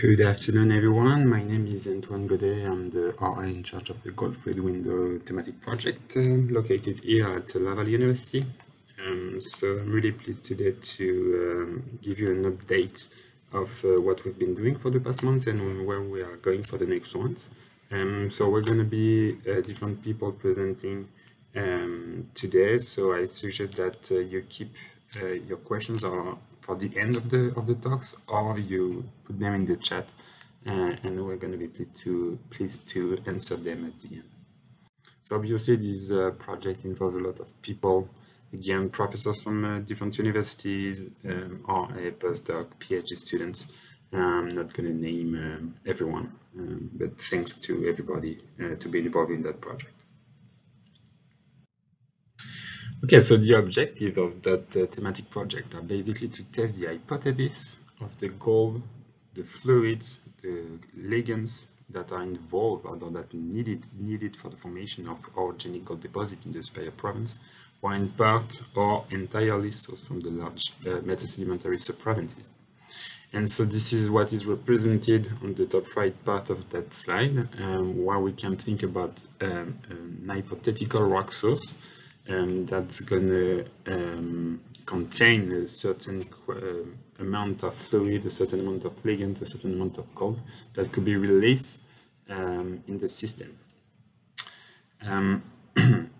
Good afternoon, everyone. My name is Antoine Godet. I'm the RI in charge of the Gold Fluid Window thematic project uh, located here at Laval University. Um, so I'm really pleased today to um, give you an update of uh, what we've been doing for the past months and where we are going for the next ones. Um, so we're going to be uh, different people presenting um, today. So I suggest that uh, you keep uh, your questions or for the end of the of the talks, or you put them in the chat, uh, and we're going to be pleased to pleased to answer them at the end. So obviously, this uh, project involves a lot of people, again, professors from uh, different universities, um, or a postdoc, PhD students. I'm not going to name um, everyone, um, but thanks to everybody uh, to be involved in that project. Okay, so the objective of that uh, thematic project are basically to test the hypothesis of the gold, the fluids, the ligands that are involved or that needed needed for the formation of orogenic gold deposit in the Superior province, or in part or entirely sourced from the large uh, metasedimentary subprovinces. And so this is what is represented on the top right part of that slide, um, where we can think about um, an hypothetical rock source um, that's going to um, contain a certain uh, amount of fluid, a certain amount of ligand, a certain amount of gold that could be released um, in the system. Um,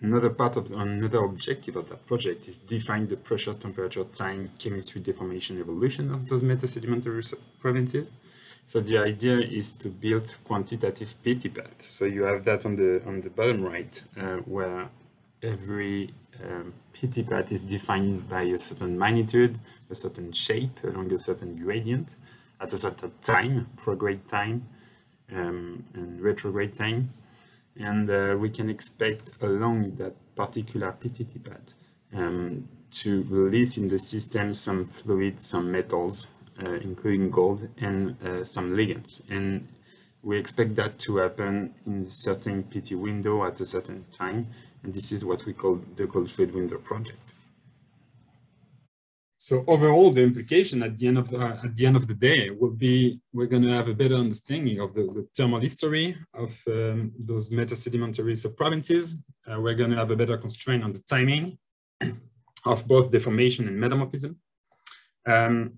another part of another objective of that project is define the pressure, temperature, time, chemistry, deformation, evolution of those metasedimentary provinces. So the idea is to build quantitative PT path. So you have that on the on the bottom right, uh, where every um, PT path is defined by a certain magnitude, a certain shape along a certain gradient at a certain time, prograde time um, and retrograde time. And uh, we can expect along that particular PTT path um, to release in the system some fluid, some metals, uh, including gold and uh, some ligands. And we expect that to happen in a certain PT window at a certain time and this is what we call the Gold Fluid Window project. So overall, the implication at the end of the, at the end of the day will be we're going to have a better understanding of the, the thermal history of um, those metasedimentary subprovinces. Uh, we're going to have a better constraint on the timing of both deformation and metamorphism. Um,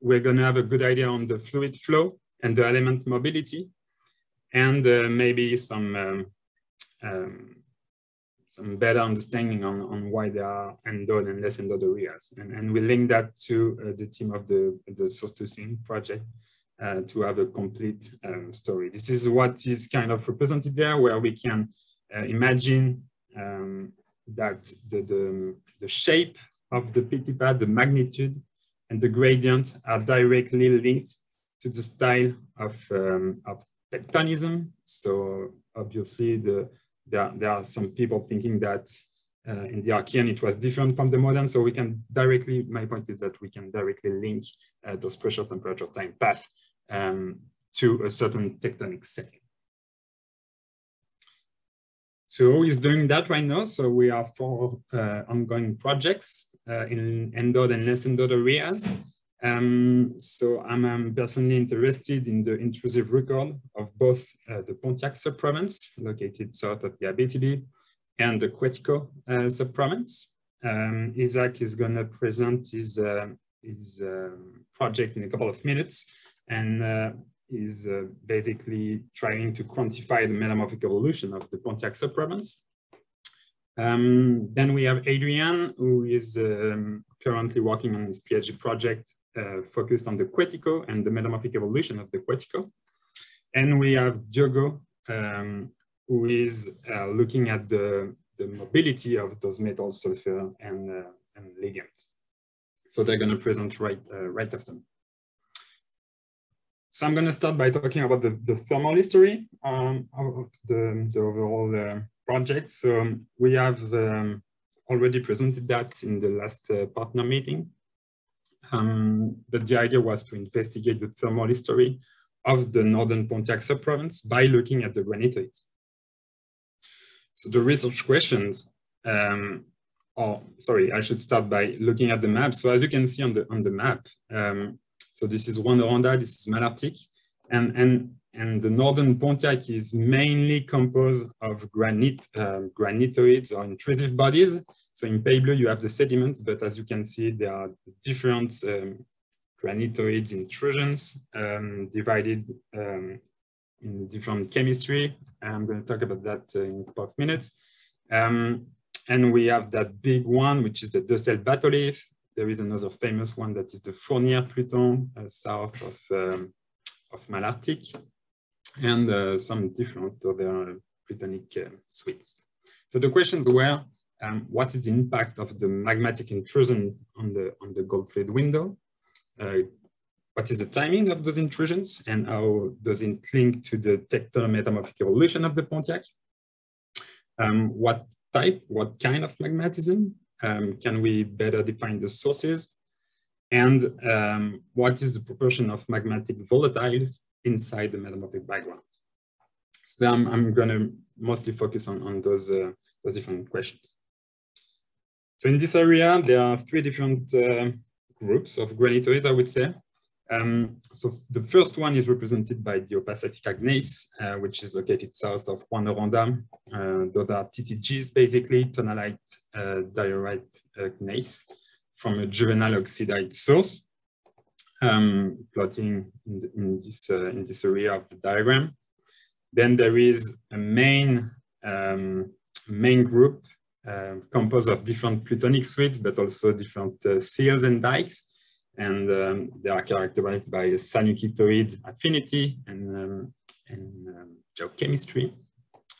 we're going to have a good idea on the fluid flow and the element mobility, and uh, maybe some um, um some better understanding on, on why they are endowed and less endowed areas. And, and we link that to uh, the team of the, the Source to Sink project uh, to have a complete um, story. This is what is kind of represented there, where we can uh, imagine um, that the, the, the, shape of the PT path, the magnitude, and the gradient are directly linked to the style of, um, of tectonism. So obviously the, there, there are some people thinking that uh, in the Archean it was different from the modern. So we can directly, my point is that we can directly link uh, those pressure, temperature, time path um, to a certain tectonic setting. So is doing that right now? So we are four uh, ongoing projects uh, in endowed and less endowed areas. Um, so I'm, I'm, personally interested in the intrusive record of both uh, the Pontiac subprovince, located south of the Abitibi, and the Quetico uh, subprovince. Um, Isaac is going to present his, uh, his um, project in a couple of minutes, and uh, is uh, basically trying to quantify the metamorphic evolution of the Pontiac subprovince. Um, then we have Adrian, who is um, currently working on his PhD project uh, focused on the Quetico and the metamorphic evolution of the Quetico. And we have Diogo, um, who is uh, looking at the, the mobility of those metals, sulfur and, uh, and ligands. So they're going to present right, uh, right after me. So I'm going to start by talking about the, the thermal history um, of the, the overall uh, project. So we have um, already presented that in the last partner meeting. Um, but the idea was to investigate the thermal history of the northern Pontiac subprovince by looking at the granitoids. So the research questions, um, or sorry, I should start by looking at the map. So as you can see on the on the map, um, so this is Rouyn-Noranda, this is Malartic, and, and, and the northern Pontiac is mainly composed of granite, um, granitoids or intrusive bodies. So in pale blue, you have the sediments, but as you can see, there are different um, granitoids intrusions um, divided um, in different chemistry. I'm going to talk about that uh, in of minutes. Um, and we have that big one, which is the Decelles batholith. There is another famous one that is the Fournière Pluton, uh, south of, um, of Malartic, and uh, some different other plutonic uh, suites. So the questions were, um, what is the impact of the magmatic intrusion on the, on the gold window? Uh, what is the timing of those intrusions and how does it link to the tectonic metamorphic evolution of the Pontiac? Um, what type, what kind of magmatism? Um, can we better define the sources? And um, what is the proportion of magmatic volatiles inside the metamorphic background? So I'm, I'm going to mostly focus on, on those, uh, those different questions. So in this area, there are three different uh, groups of granitoids, I would say. Um, so the first one is represented by the opacitic gneiss, uh, which is located south of Rouyn-Noranda. Uh, those are TTGs, basically, tonalite uh, diorite uh, gneiss from a juvenile oxidite source, um, plotting in, the, in, this, uh, in this area of the diagram. Then there is a main, um, main group uh, composed of different plutonic suites, but also different sills and dikes and um, they are characterized by a sanukitoid affinity and, um, and um, geochemistry.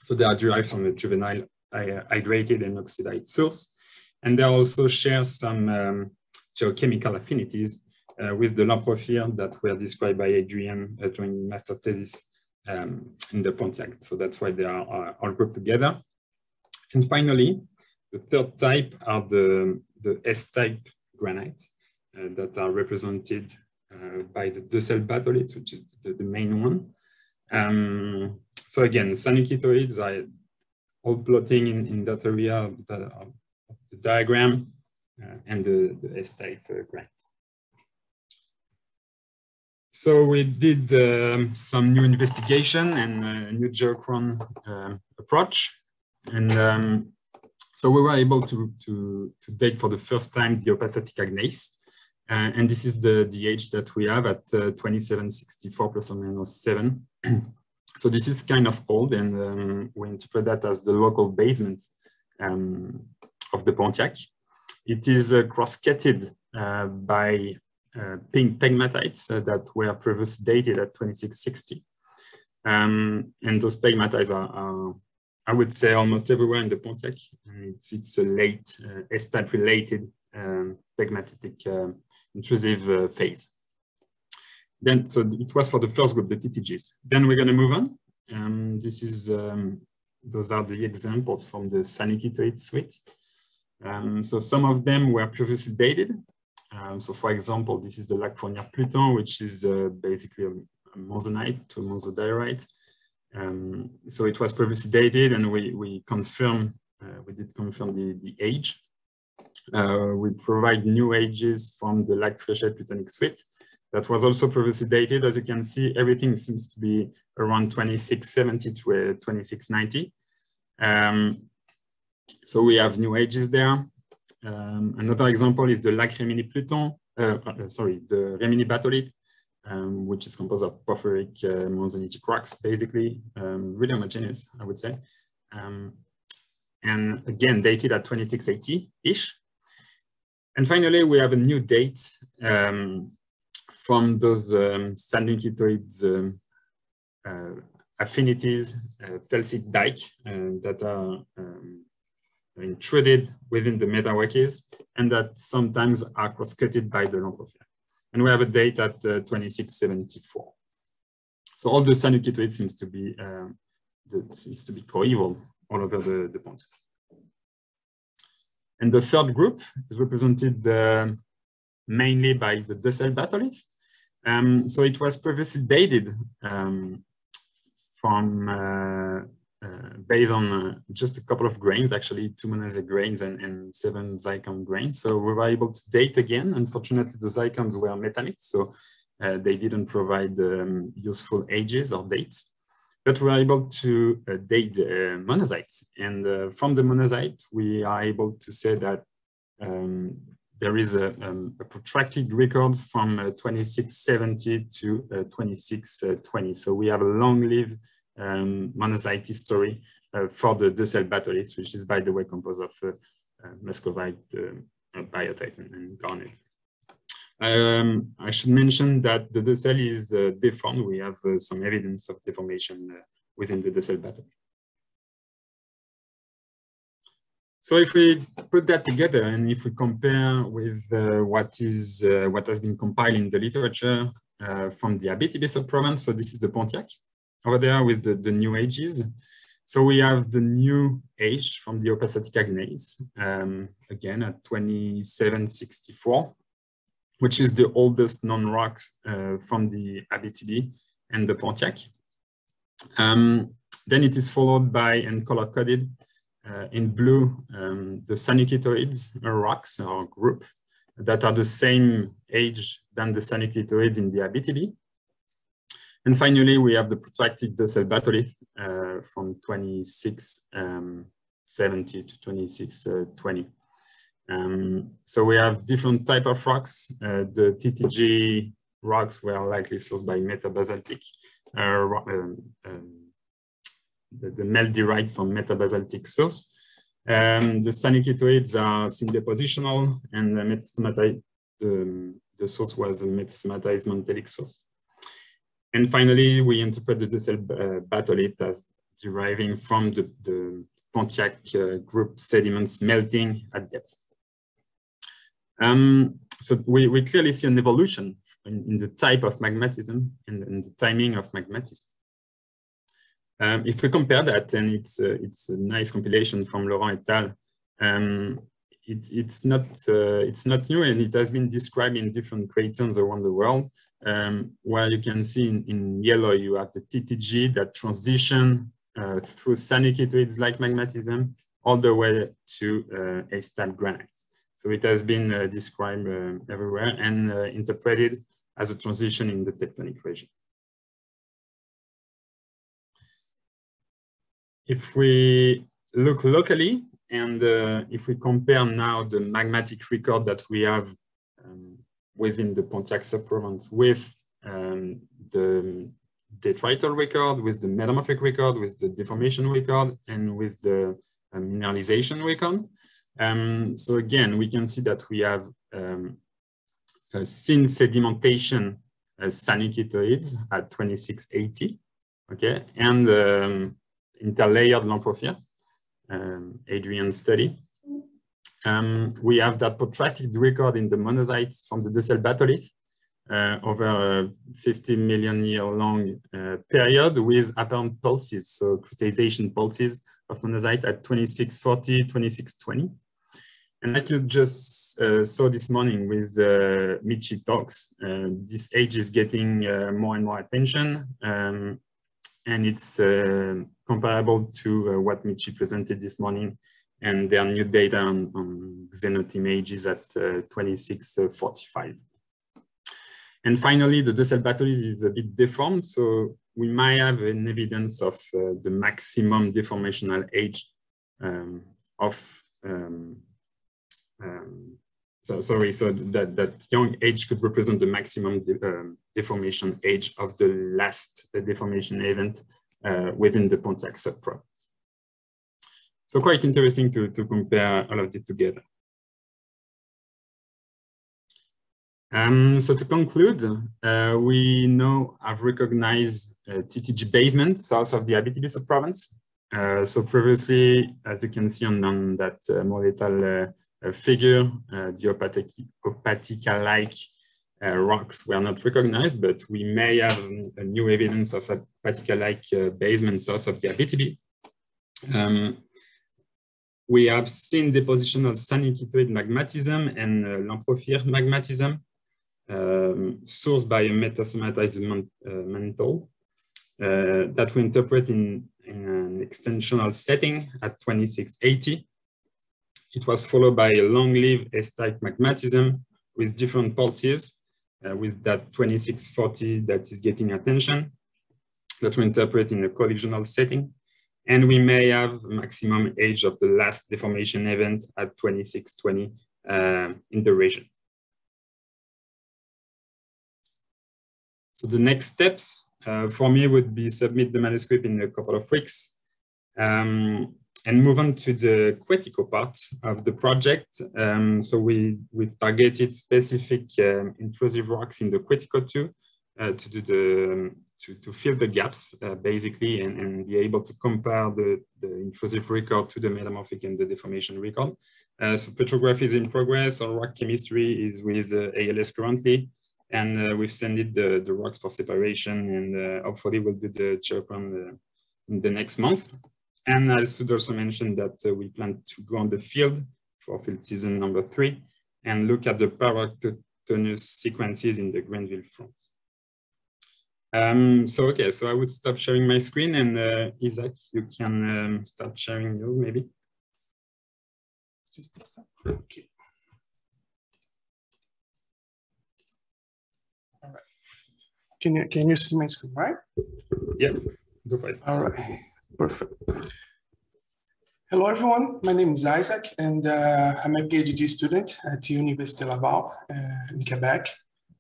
So they are derived from a juvenile uh, hydrated and oxidized source. And they also share some um, geochemical affinities uh, with the Lamprophyre that were described by Adrian uh, during master thesis um, in the Pontiac. So that's why they are, all grouped together. And finally, the third type are the, the S-type granites. Uh, that are represented uh, by the Decelles batholith, which is the, the main one. Um, so again, sanukitoids are all plotting in, in that area of the, of the diagram uh, and the, the S-type uh, graph. So we did um, some new investigation and a new geochron uh, approach. And um, so we were able to, to, to date for the first time the opacitic gneiss. Uh, and this is the, the age that we have at uh, 2764 plus or minus 7. so this is kind of old and um, we interpret that as the local basement um, of the Pontiac. It is uh, cross-cutted uh, by pink pegmatites uh, that were previously dated at 2660. Um, and those pegmatites are, are, I would say, almost everywhere in the Pontiac. It's, it's a late S-type related um, pegmatitic intrusive uh, phase. Then, so it was for the first group, the TTGs. Then we're going to move on. Um, this is, um, those are the examples from the sanukitoid suite. Um, so some of them were previously dated. Um, so for example, this is the Lac Fournière Pluton, which is uh, basically a, a monzonite to monzodiorite. Um, so it was previously dated and we, we confirm, uh, we did confirm the, the age. Uh, we provide new ages from the Lac Fréchet Plutonic suite. That was also previously dated. As you can see, everything seems to be around 2670 to uh, 2690. Um, so we have new ages there. Um, another example is the Lac Rémigny Pluton, uh, uh, sorry, the Rémigny batholith, um, which is composed of porphyric uh, monzonitic rocks, basically, um, really homogeneous, I would say. Um, and again, dated at 2680-ish. And finally, we have a new date um, from those um, um, uh, affinities, uh, felsic dike, uh, that are intruded within the metawackes and that sometimes are cross-cutted by the Lamprophyre. And we have a date at uh, 2674. So all the sanukitoids seems to be uh, the, seems to be coeval all over the, the pond. And the third group is represented uh, mainly by the Decelles batholith. Um, so it was previously dated um, from uh, based on uh, just a couple of grains, actually two monazite grains and, and seven zircon grains. So we were able to date again. Unfortunately, the zircons were metamict, so uh, they didn't provide um, useful ages or dates. But we were able to uh, date the monazites. And uh, from the monazite, we are able to say that um, there is a, um, a, protracted record from uh, 2670 to 2620. So we have a long-lived um, monazite story uh, for the Decelles batholiths, which is, by the way, composed of uh, uh, muscovite, biotite, and, garnet. Um, I should mention that the Decelles is uh, deformed. We have uh, some evidence of deformation uh, within the Decelles batholith. So if we put that together and if we compare with what is what has been compiled in the literature from the Abitibi province, so this is the Pontiac, there with the, the new ages. So we have the new age from the opacitic gneiss, um, again at 2764, which is the oldest non-rock uh, from the Abitibi and the Pontiac. Um, then it is followed by and color-coded uh, in blue, um, the sanukitoids rocks or group that are the same age than the sanukitoids in the Abitibi. And finally, we have the protracted Decelles batholith uh, from 2670 um, to 2620. Uh, um, so we have different type of rocks. Uh, the TTG rocks were likely sourced by metabasaltic, uh, um, um, the, the melt derived from metabasaltic source. Um, the sanukitoids are syndepositional and the the, the source was a metasomatized mantellic source. And finally, we interpret the Decelles uh, batholith as deriving from the, the Pontiac uh, group sediments melting at depth. Um, so we, we clearly see an evolution in, in the type of magmatism and, and the timing of magmatism. Um, if we compare that, and it's, uh, it's a nice compilation from Laurent et al., um, it, it's, not, uh, it's not new and it has been described in different cratons around the world um, where you can see in, in, yellow, you have the TTG that transition uh, through sanukitoids like magmatism all the way to uh, A-style granites. So it has been uh, described uh, everywhere and uh, interpreted as a transition in the tectonic region. If we look locally, and uh, if we compare now the magmatic record that we have um, within the Pontiac subprovince with um, the detrital record, with the metamorphic record, with the deformation record, and with the uh, mineralization record. Um, so again, we can see that we have um, syn sedimentation uh, at 2680, okay, and um, interlayered Lamprophyre, um, Adrian study. Um, we have that protracted record in the monazites from the Decelles batholith uh, over a 50 million year long uh, period with apparent pulses, so crystallization pulses of monazite at 2640, 2620. And like you just uh, saw this morning with the Michi talks, uh, this age is getting uh, more and more attention. Um, and it's uh, comparable to what Michi presented this morning and their new data on, on xenotime images at uh, 2645. And finally, the Decelles batholith is a bit deformed, so we might have an evidence of uh, the maximum deformational age um, of, um, um, so sorry, so that, that young age could represent the maximum de um, deformation age of the last uh, deformation event uh, within the Pontiac subprovince. So quite interesting to, to compare all of it together. Um, so to conclude, uh, we now have recognized uh, TTG basement south of the Abitibi province. Uh, so previously, as you can see on, on that uh, more little uh, figure, uh, the opatica-like uh, rocks were not recognized, but we may have a new evidence of a opatica-like basement source of the Abitibi. Um, we have seen deposition of sanukitoid magmatism and uh, Lamprophyre magmatism um, sourced by a metasomatized uh, mantle uh, that we interpret in, in an extensional setting at 2680. It was followed by a long-lived S-type magmatism with different pulses, uh, with that 2640 that is getting attention, that we interpret in a collisional setting. And we may have maximum age of the last deformation event at 2620 uh, in the region. So the next steps uh, for me would be submit the manuscript in a couple of weeks um, and move on to the Quetico part of the project. Um, so we, we've targeted specific um, intrusive rocks in the Quetico two uh, to do the, um, to, to fill the gaps uh, basically and, and be able to compare the, the intrusive record to the metamorphic and the deformation record. Uh, so petrography is in progress, our rock chemistry is with uh, ALS currently and uh, we've sent it the, the rocks for separation and uh, hopefully we'll do the geochron uh, in the next month. And I should also mention that uh, we plan to go on the field for field season number three and look at the parautochthonous sequences in the Grenville front. Um, so, okay, so I would stop sharing my screen and uh, Isaac, you can um, start sharing yours maybe. Just a sec. Okay. Can you can you see my screen, right? Yep, go for it. All right, perfect. Hello, everyone. My name is Isaac, and uh, I'm a PhD student at the Université Laval uh, in Quebec.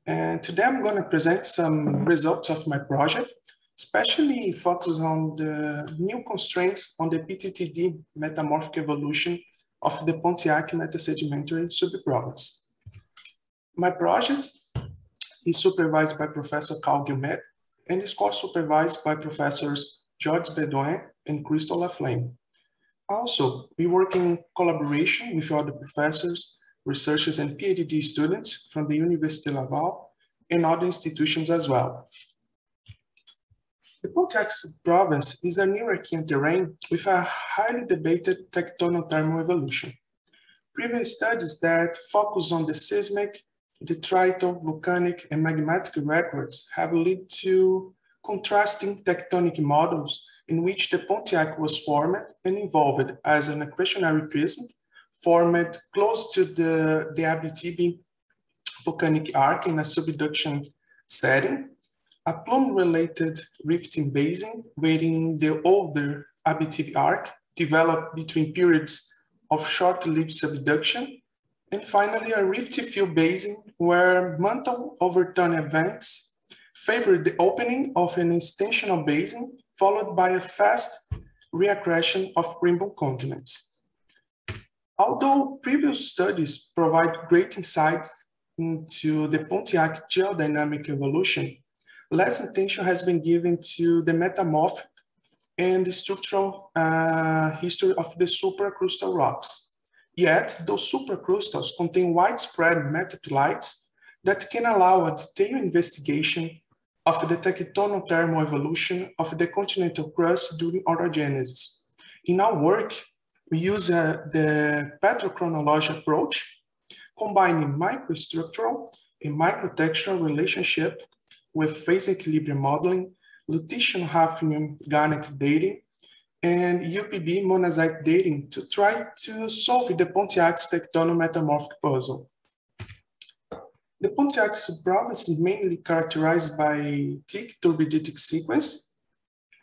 And today I'm going to present some results of my project, especially focus on the new constraints on the PTTD metamorphic evolution of the Pontiac metasedimentary subprovince. My project is supervised by Professor Carl and is co-supervised by Professors Georges Beaudoin and Crystal Laflamme. Also, we work in collaboration with other professors, researchers, and PhD students from the Université Laval and other institutions as well. The Pontiac province is an European terrain with a highly debated tectonothermal evolution. Previous studies that focus on the seismic detrital, volcanic, and magmatic records have led to contrasting tectonic models in which the Pontiac was formed and involved as an accretionary prism formed close to the, the Abitibi volcanic arc in a subduction setting, a plume-related rifting basin within the older Abitibi arc developed between periods of short-lived subduction and finally, a rifty field basin where mantle overturn events favored the opening of an extensional basin followed by a fast reaccretion of rainbow continents. Although previous studies provide great insights into the Pontiac geodynamic evolution, less attention has been given to the metamorphic and the structural uh, history of the supracrustal rocks. Yet, those supracrustals contain widespread metapelites that can allow a detailed investigation of the tectonothermal evolution of the continental crust during orogenesis. In our work, we use uh, the petrochronology approach, combining microstructural and microtextural relationship with phase equilibrium modeling, lutetium-hafnium garnet dating, and U-Pb monazite dating to try to solve the Pontiac's tectonometamorphic puzzle. The Pontiac subprovince is mainly characterized by thick turbiditic sequence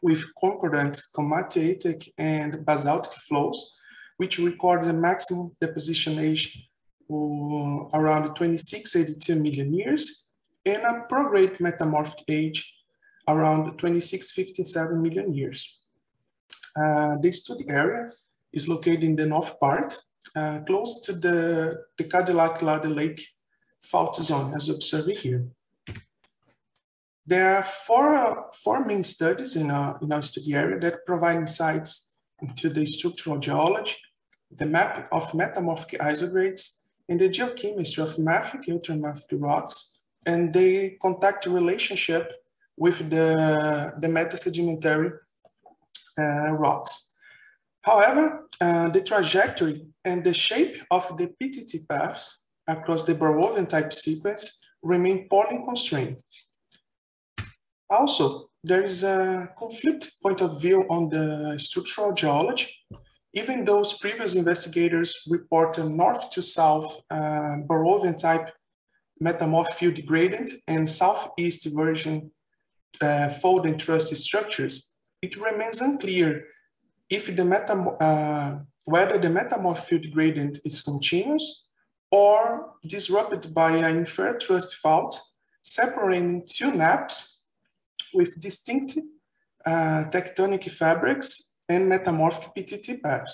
with concordant komatiitic and basaltic flows, which record the maximum deposition age uh, around 2682 million years and a prograde metamorphic age around 2657 million years. Uh, the study area is located in the north part, uh, close to the, the Cadillac Larder Lake fault zone, as observed here. There are four, four main studies in our, in our study area that provide insights into the structural geology, the map of metamorphic isogrades, and the geochemistry of mafic ultramafic rocks, and the contact relationship with the, the metasedimentary uh, rocks. However, uh, the trajectory and the shape of the PTT paths across the Barrovian type sequence remain poorly constrained. Also, there is a conflict point of view on the structural geology. Even those previous investigators report a north to south uh, type metamorph field gradient and southeast version uh, fold and thrust structures, it remains unclear if the metam uh, whether the metamorph field gradient is continuous or disrupted by an inferior thrust fault separating two nappes with distinct uh, tectonic fabrics and metamorphic PTT paths.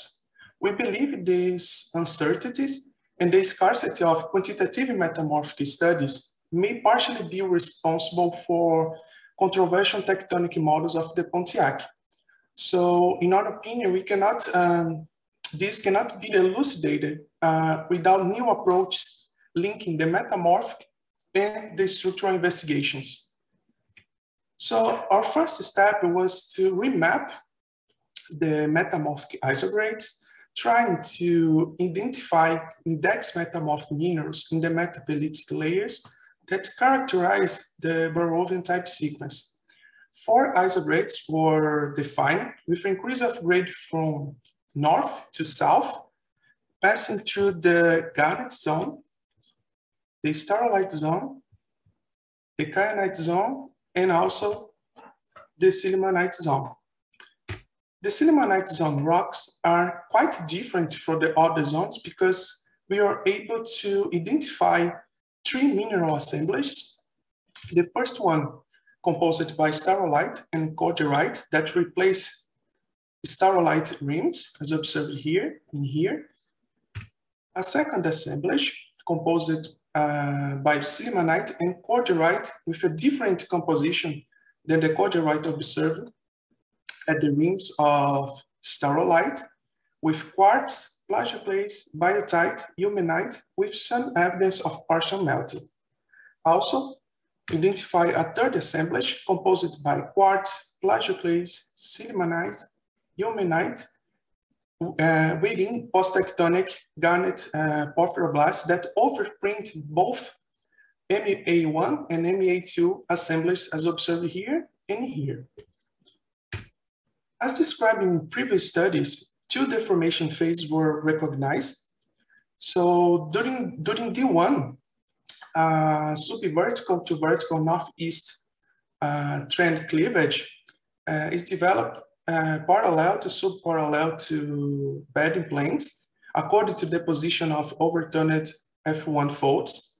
We believe these uncertainties and the scarcity of quantitative metamorphic studies may partially be responsible for controversial tectonic models of the Pontiac. So in our opinion, we cannot, um, this cannot be elucidated uh, without new approaches linking the metamorphic and the structural investigations. So our first step was to remap the metamorphic isogrades, trying to identify index metamorphic minerals in the metapelitic layers that characterize the Barrovian type sequence. Four isogrades were defined with increase of grade from north to south, passing through the garnet zone, the staurolite zone, the kyanite zone, and also the sillimanite zone. The sillimanite zone rocks are quite different from the other zones because we are able to identify three mineral assemblies. The first one composed by staurolite and cordierite that replace staurolite rims as observed here in here. A second assemblage composed uh, by sillimanite and cordierite with a different composition than the cordierite observed at the rims of staurolite with quartz, plagioclase, biotite, ilmenite with some evidence of partial melting. Also, identify a third assemblage composed by quartz, plagioclase, sillimanite, ilmenite, uh, within post-tectonic garnet uh, porphyroblasts that overprint both MEA1 and MEA2 assemblies as observed here and here. As described in previous studies, two deformation phases were recognized. So during, during D1, uh, subvertical to vertical northeast uh, trend cleavage uh, is developed uh, parallel to subparallel to bedding planes according to the position of overturned F1 folds.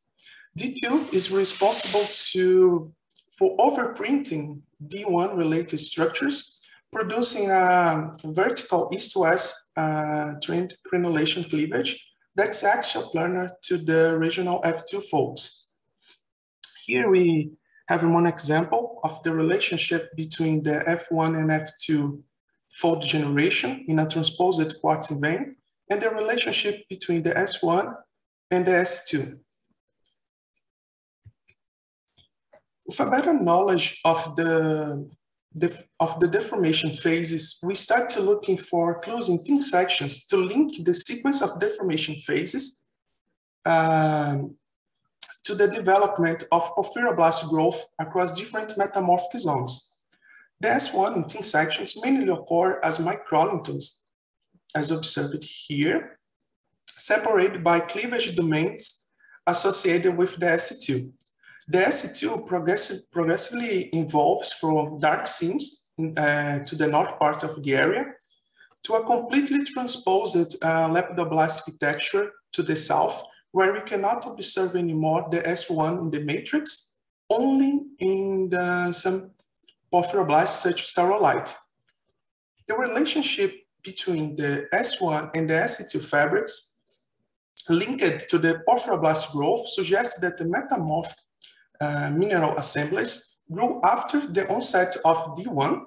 D2 is responsible to, for overprinting D1 related structures, producing a vertical east-west uh, trend crenulation cleavage that's axial planar to the regional F2 folds. Here we have one example of the relationship between the F1 and F2 fold generation in a transposed quartz vein and the relationship between the S1 and the S2. With a better knowledge of the, the, of the deformation phases, we start to looking for clues in thin sections to link the sequence of deformation phases um, to the development of porphyroblast growth across different metamorphic zones. The S1 in thin sections mainly occur as microlithons, as observed here, separated by cleavage domains associated with the S2. The S2 progressive, progressively evolves from dark seams uh, to the north part of the area to a completely transposed uh, lepidoblastic texture to the south where we cannot observe anymore the S1 in the matrix, only in the, some porphyroblasts such as staurolite. The relationship between the S1 and the S2 fabrics linked to the porphyroblast growth suggests that the metamorphic uh, mineral assemblies grew after the onset of D1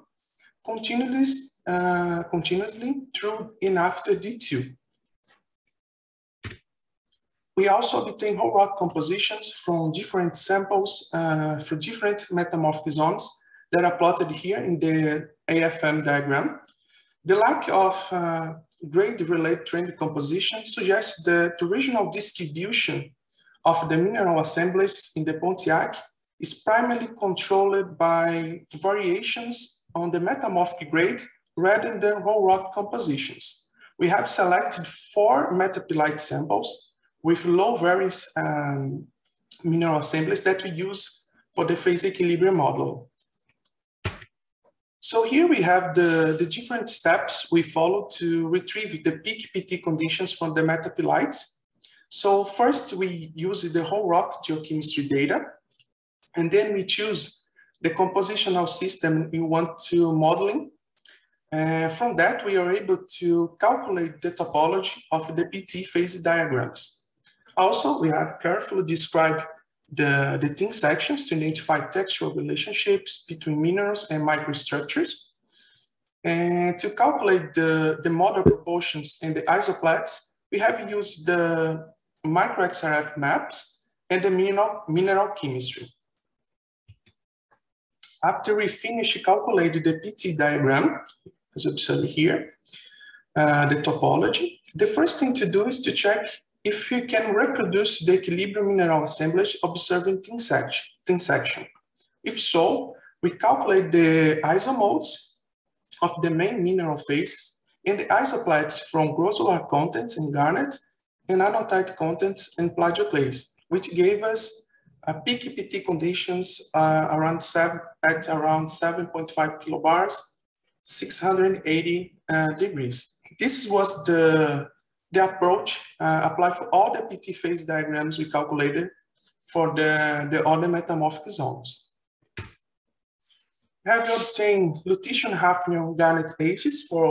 continuously, uh, continuously through and after D2. We also obtain whole rock compositions from different samples uh, for different metamorphic zones that are plotted here in the AFM diagram. The lack of uh, grade-related trend composition suggests that the regional distribution of the mineral assemblies in the Pontiac is primarily controlled by variations on the metamorphic grade rather than whole rock compositions. We have selected four metapelite samples with low variance um, mineral assemblies that we use for the phase equilibrium model. So here we have the, the different steps we follow to retrieve the peak PT conditions from the metapelites. So first we use the whole rock geochemistry data, and then we choose the compositional system we want to modeling. Uh, from that, we are able to calculate the topology of the PT phase diagrams. Also, we have carefully described the, the thin sections to identify textual relationships between minerals and microstructures. And to calculate the, the modal proportions and the isopleths, we have used the microXRF maps and the mineral, mineral chemistry. After we finish calculating the PT diagram, as observed here, uh, the topology, the first thing to do is to check if we can reproduce the equilibrium mineral assemblage observed in thin section. Thin section. If so, we calculate the isomodes of the main mineral phases and the isopleths from grossular contents in garnet and anorthite contents in plagioclase, which gave us a peak PT conditions uh, around seven, at around 7.5 kilobars, 680 uh, degrees. This was the the approach uh, applied for all the PT phase diagrams we calculated for the, the other metamorphic zones. Have obtained Lutetium hafnium garnet ages for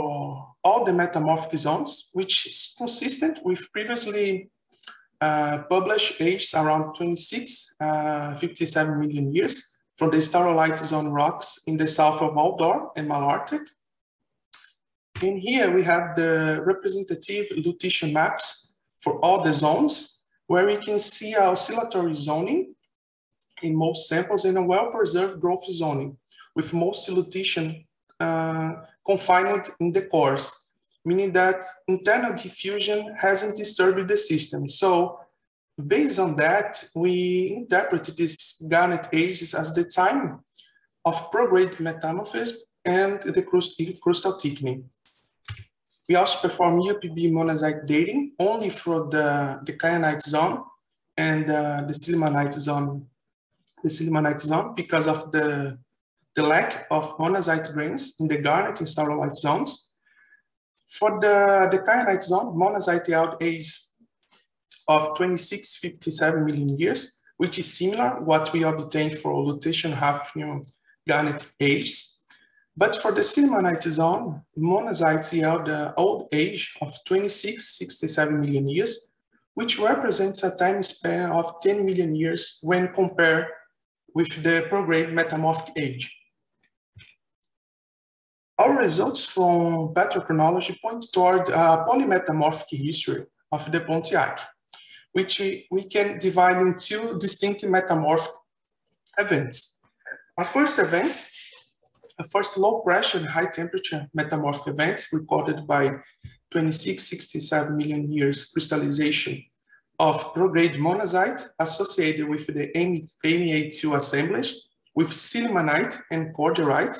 all the metamorphic zones, which is consistent with previously uh, published ages around 26, uh, 57 million years from the staurolite zone rocks in the south of Val and Malartic. And here we have the representative Lutetium maps for all the zones, where we can see our oscillatory zoning in most samples and a well-preserved growth zoning, with most Lutetium uh, confined in the cores, meaning that internal diffusion hasn't disturbed the system. So based on that, we interpret these garnet ages as the time of prograde metamorphism and the crustal thickening. We also perform U-Pb monazite dating only for the, the kyanite zone and uh, the sillimanite zone, the zone because of the, the lack of monazite grains in the garnet and staurolite zones. For the, the kyanite zone, monazite age of 2657 million years, which is similar what we obtained for Lutetium hafnium garnet age. But for the sillimanite zone, monazites yield the old age of 26, 67 million years, which represents a time span of 10 million years when compared with the prograde metamorphic age. Our results from petrochronology point toward a polymetamorphic history of the Pontiac, which we, we can divide into distinct metamorphic events. Our first event a first low pressure and high temperature metamorphic event recorded by 2667 million years crystallization of prograde monazite associated with the MEA2 assemblage with sillimanite and cordierite.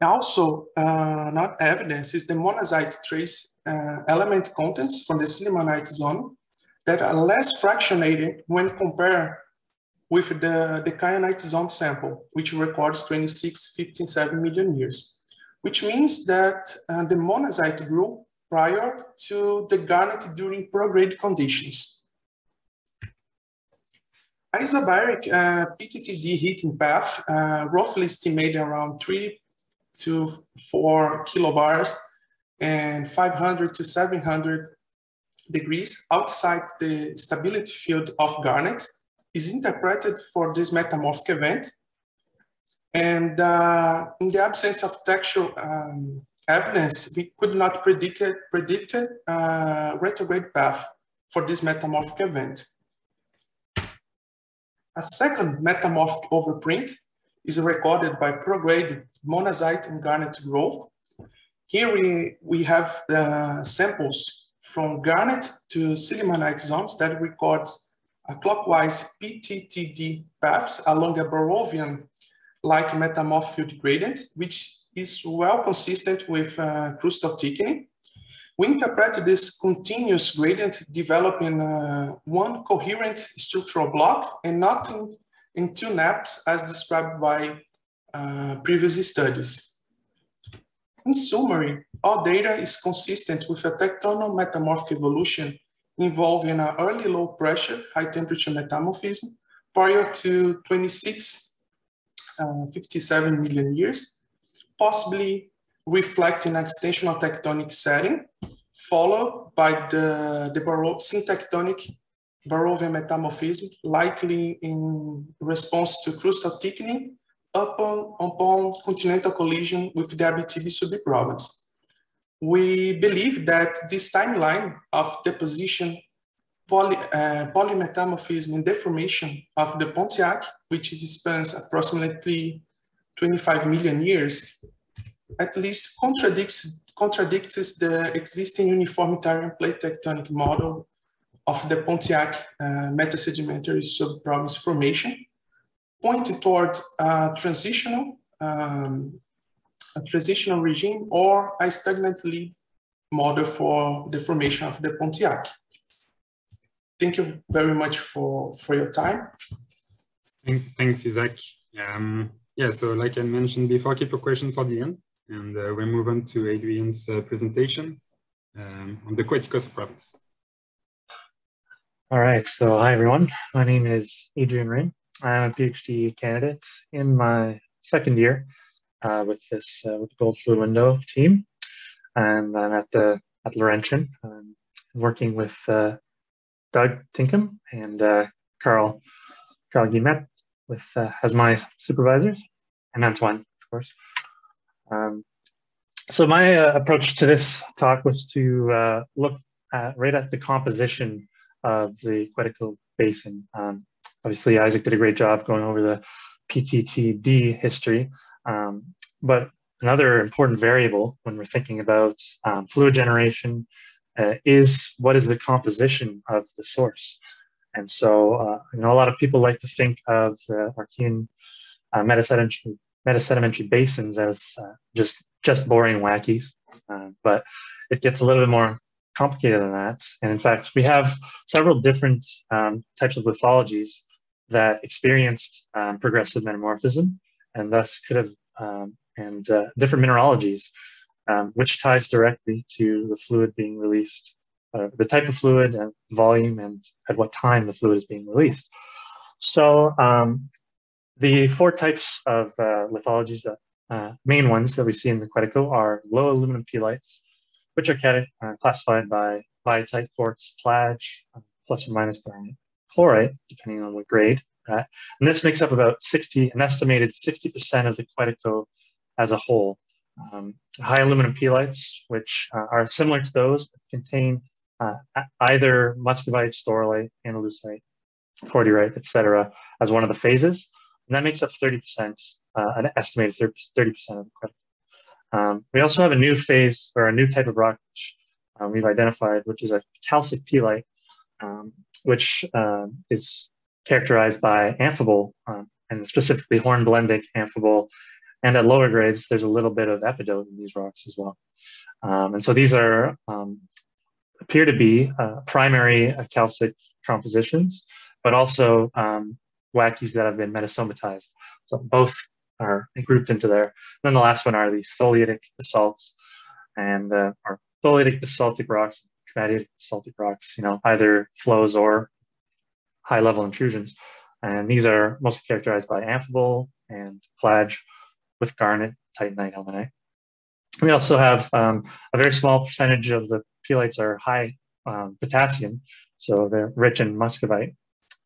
Also, uh, not evidence is the monazite trace uh, element contents from the sillimanite zone that are less fractionated when compared with the, the kyanite zone sample, which records 26, 15, 7 million years, which means that uh, the monazite grew prior to the garnet during prograde conditions. Isobaric uh, PTTD heating path, uh, roughly estimated around 3 to 4 kilobars and 500 to 700 degrees outside the stability field of garnet is interpreted for this metamorphic event. And uh, in the absence of textual um, evidence, we could not predict, predict uh, retrograde path for this metamorphic event. A second metamorphic overprint is recorded by prograde monazite and garnet growth. Here we, we have the samples from garnet to sillimanite zones that records clockwise PTTD paths along a Barrovian-like metamorphic gradient, which is well consistent with uh, crustal thickening. We interpret this continuous gradient developing uh, one coherent structural block and not in, in two nappes as described by uh, previous studies. In summary, our data is consistent with a tectonal metamorphic evolution involving an early low pressure, high temperature metamorphism prior to 26, uh, 57 million years, possibly reflecting extensional tectonic setting, followed by the, the Baro syntectonic Barrovian metamorphism, likely in response to crustal thickening upon, upon continental collision with the Abitibi subprovince we believe that this timeline of deposition, poly, uh, polymetamorphism and deformation of the Pontiac, which spans approximately 25 million years, at least contradicts, contradicts the existing uniformitarian plate tectonic model of the Pontiac uh, metasedimentary subprovince formation, pointing toward a transitional um, a transitional regime or a stagnant lid model for the formation of the Pontiac. Thank you very much for, for your time. Thanks, Isaac. Um, yeah, so like I mentioned before, keep your question for the end, and uh, we move on to Adrian's uh, presentation um, on the Coast province. All right, so hi everyone. My name is Adrian Rehm. I'm a PhD candidate in my second year uh, with this uh, with the Gold Fluid Window team, and I'm at the at Laurentian, um, working with uh, Doug Tinkham and uh, Carl Carl Guillemette with uh, as my supervisors, and Antoine, of course. Um, so my uh, approach to this talk was to look at, right at the composition of the Quetico Basin. Um, obviously, Isaac did a great job going over the PTTD history, um, but another important variable when we're thinking about um, fluid generation uh, is what is the composition of the source. And so, uh, you know, a lot of people like to think of the Archean uh, metasedimentary, metasedimentary basins as uh, just just boring wackes, uh, but it gets a little bit more complicated than that. And in fact, we have several different um, types of lithologies that experienced um, progressive metamorphism and thus could have um, and uh, different mineralogies, um, which ties directly to the fluid being released, uh, the type of fluid and volume and at what time the fluid is being released. So um, the four types of uh, lithologies, the uh, main ones that we see in the Quetico are low aluminum pelites, which are uh, classified by biotite, quartz, plage, uh, plus or minus chlorite, depending on what grade. Right? And this makes up about 60, an estimated 60% of the Quetico as a whole. Um, high aluminum pelites, which uh, are similar to those, but contain uh, either muscovite, staurolite, andalusite, cordierite, etc., as one of the phases. And that makes up 30%, uh, an estimated 30% of the Quetico. Um, we also have a new phase or a new type of rock which uh, we've identified, which is a calcic pelite, um, which uh, is characterized by amphibole um, and specifically hornblendic amphibole. And at lower grades, there's a little bit of epidote in these rocks as well. Um, and so these are um, appear to be uh, primary uh, calcic compositions, but also um, wackes that have been metasomatized. So both are grouped into there. And then the last one are these tholeiitic basalts and uh, or tholeiitic basaltic rocks, komatiitic basaltic rocks, you know, either flows or high level intrusions. And these are mostly characterized by amphibole and plage with garnet, titanite, ilmenite. We also have um, a very small percentage of the pelites are high um, potassium, so they're rich in muscovite.